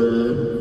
lớn.